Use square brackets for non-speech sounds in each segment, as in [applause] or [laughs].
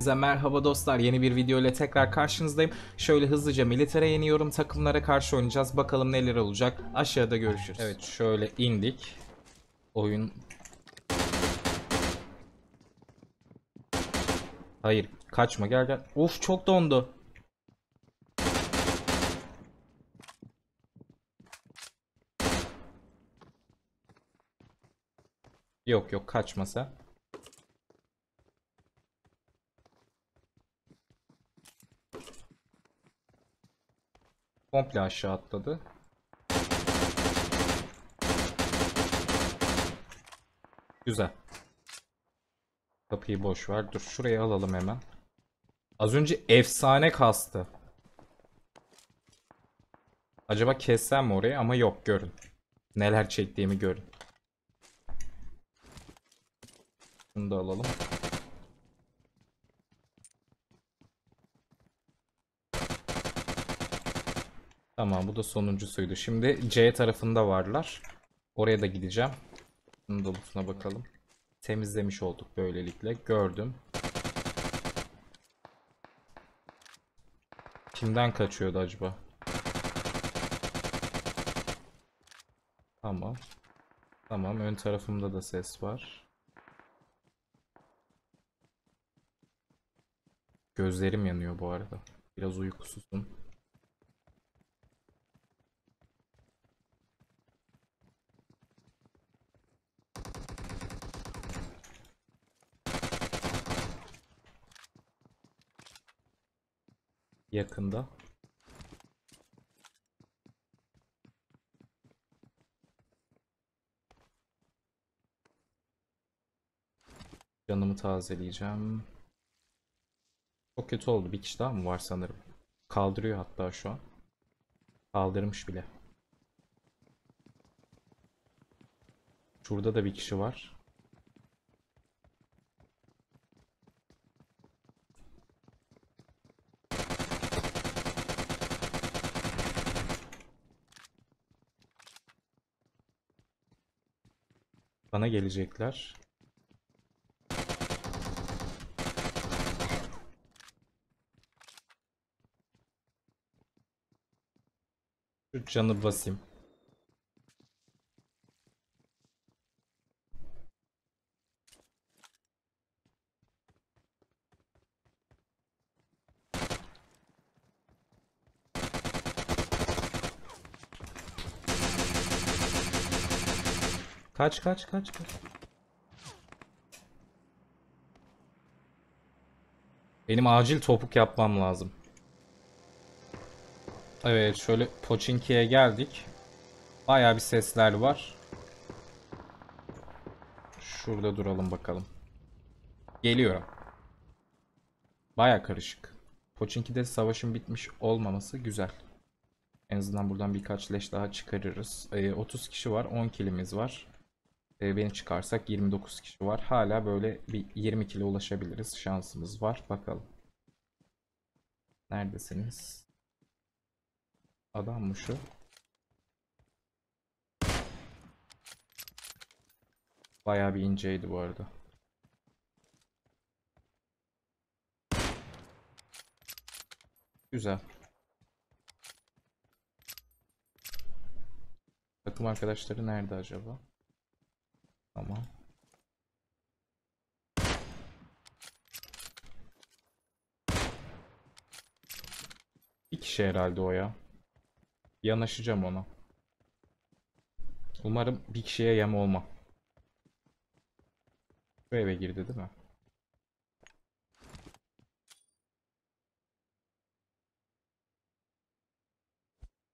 Size merhaba dostlar yeni bir video ile tekrar karşınızdayım. Şöyle hızlıca militere yeniyorum takımlara karşı oynayacağız. Bakalım neler olacak. Aşağıda görüşürüz. Evet şöyle indik. Oyun... Hayır kaçma gel gel. Of çok dondu. Yok yok kaçma Komple aşağı atladı. Güzel. Kapıyı boş ver. Dur şurayı alalım hemen. Az önce efsane kastı. Acaba kessem mi orayı? Ama yok görün. Neler çektiğimi görün. Bunu da alalım. Tamam bu da sonuncusuydu. Şimdi C tarafında varlar. Oraya da gideceğim. Bunun dolusuna bakalım. Temizlemiş olduk böylelikle. Gördüm. Kimden kaçıyordu acaba? Tamam. Tamam ön tarafımda da ses var. Gözlerim yanıyor bu arada. Biraz uykusuzum. Yakında. Canımı tazeleyeceğim. Çok kötü oldu. Bir kişi daha mı var sanırım? Kaldırıyor hatta şu an. Kaldırmış bile. Şurada da bir kişi var. Bana gelecekler. Şu canı basayım. Kaç kaç kaç kaç. Benim acil topuk yapmam lazım. Evet şöyle Pochinki'ye geldik. Baya bir sesler var. Şurada duralım bakalım. Geliyorum. Baya karışık. Pochinki'de savaşın bitmiş olmaması güzel. En azından buradan birkaç leş daha çıkarırız. Ee, 30 kişi var. 10 kilimiz var. Ee, beni çıkarsak 29 kişi var. Hala böyle bir 20 kilo ulaşabiliriz. Şansımız var. Bakalım. Neredesiniz? Adam mı şu? Bayağı bir inceydi bu arada. Güzel. Takım arkadaşları nerede acaba? Tamam. Bir kişi herhalde o ya. Yanaşacağım ona. Umarım bir kişiye yem olmam. Bu eve girdi değil mi?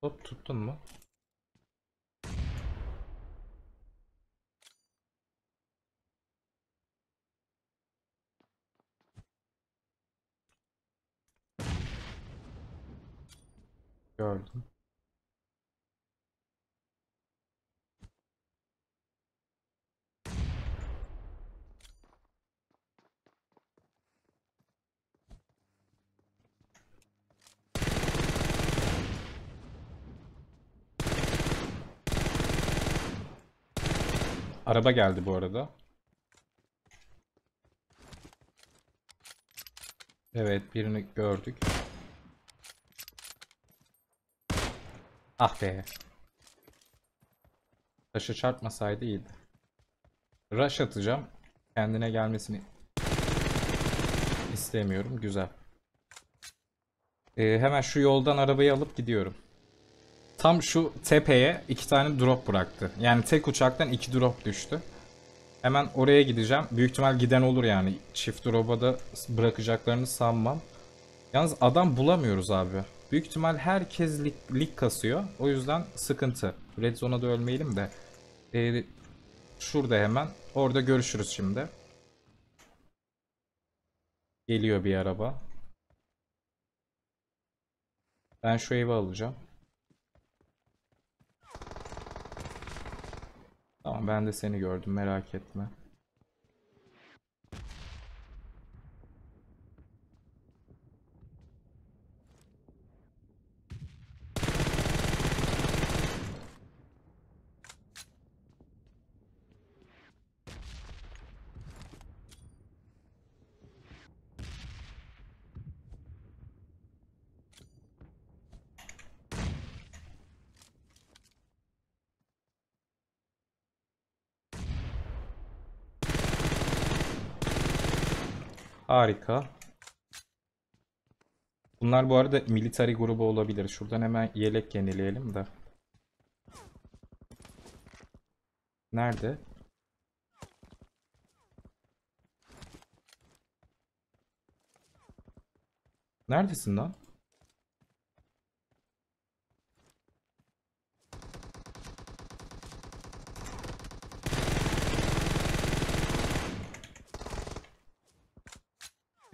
Hop tuttun mu? Gördüm. Araba geldi bu arada. Evet birini gördük. Ah be. Taşı çarpmasaydı iyiydi. Rush atacağım. Kendine gelmesini istemiyorum. Güzel. Ee, hemen şu yoldan arabayı alıp gidiyorum. Tam şu tepeye iki tane drop bıraktı. Yani tek uçaktan iki drop düştü. Hemen oraya gideceğim. Büyük ihtimal giden olur yani. Çift drop'a da bırakacaklarını sanmam. Yalnız adam bulamıyoruz abi. Büyük ihtimal herkes lig, lig kasıyor. O yüzden sıkıntı. Red Zone'a da ölmeyelim de. Ee, şurada hemen. Orada görüşürüz şimdi. Geliyor bir araba. Ben şu evi alacağım. Tamam ben de seni gördüm merak etme. Harika. Bunlar bu arada military grubu olabilir. Şuradan hemen yelek yenileyelim de. Nerede? Neredesin lan?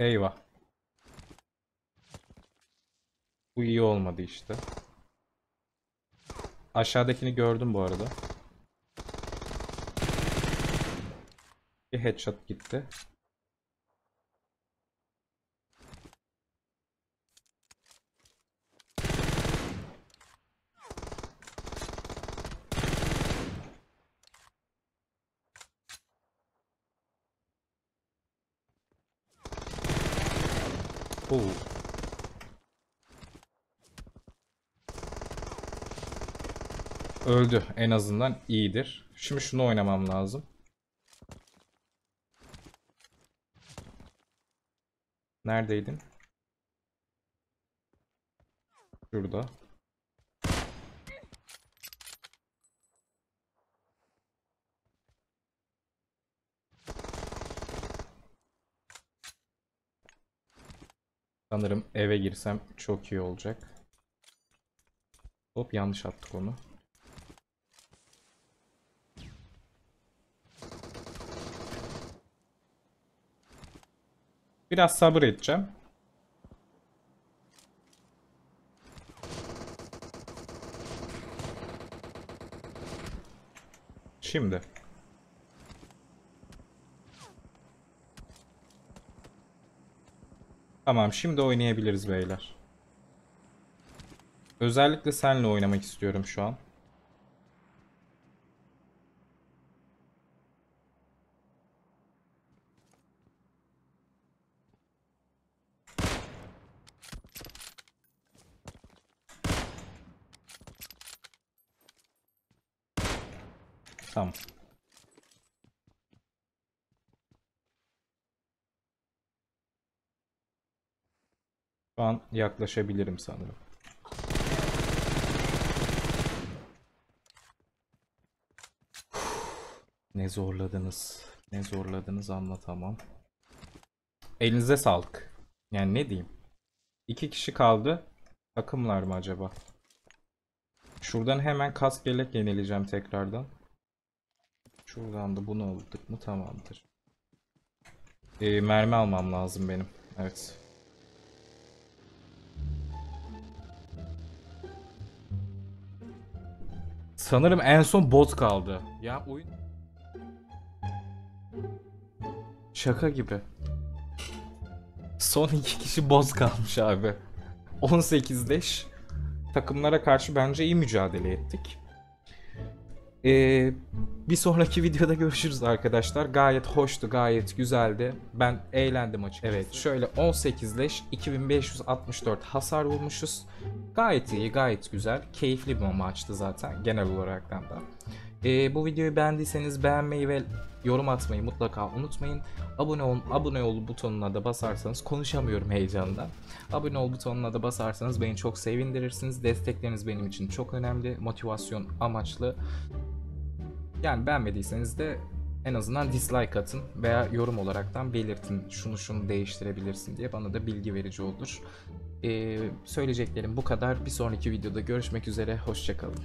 Eyvah. Bu iyi olmadı işte. Aşağıdakini gördüm bu arada. Bir headshot gitti. Oo. Öldü. En azından iyidir. Şimdi şunu oynamam lazım. Neredeydin? Şurada. Sanırım eve girsem çok iyi olacak. Hop yanlış attık onu. Biraz sabır edeceğim. Şimdi. Tamam şimdi oynayabiliriz beyler. Özellikle senle oynamak istiyorum şu an. Tamam. Şu an yaklaşabilirim sanırım. Ne zorladınız. Ne zorladınız anlatamam. Elinize sağlık. Yani ne diyeyim. İki kişi kaldı. Takımlar mı acaba? Şuradan hemen kask yelek yenileyeceğim tekrardan. Şuradan da bunu aldık mı tamamdır. Ee, mermi almam lazım benim. Evet. Sanırım en son bot kaldı. Ya oyun... Şaka gibi. Son iki kişi boz kalmış abi. 18 leş. Takımlara karşı bence iyi mücadele ettik. Ee, bir sonraki [laughs] videoda görüşürüz arkadaşlar. Gayet hoştu, gayet güzeldi. Ben eğlendim açıkçası. Evet, şöyle 18 leş 2564 hasar vurmuşuz. Gayet iyi, gayet güzel. Keyifli bir maçtı zaten genel olaraktan da. Ee, bu videoyu beğendiyseniz beğenmeyi ve yorum atmayı mutlaka unutmayın. Abone ol, abone ol butonuna da basarsanız konuşamıyorum heyecandan. Abone ol butonuna da basarsanız beni çok sevindirirsiniz. Destekleriniz benim için çok önemli. Motivasyon amaçlı. Yani beğenmediyseniz de en azından dislike atın veya yorum olaraktan belirtin şunu şunu değiştirebilirsin diye bana da bilgi verici olur. Ee, söyleyeceklerim bu kadar. Bir sonraki videoda görüşmek üzere. Hoşçakalın.